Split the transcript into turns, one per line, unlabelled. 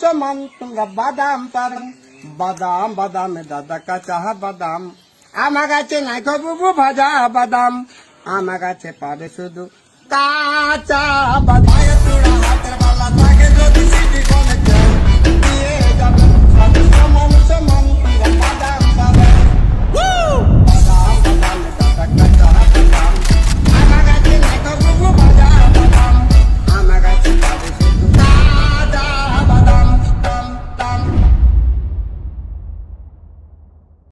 সমান, তোমরা বাদাম পাবেন বাদাম, বাদামে দাদা কাঁচা বাদাম। আমার কাছে নাই বুবু ভাজা বাদাম। আমার কাছে পারে শুধু কাঁচা বাদাম।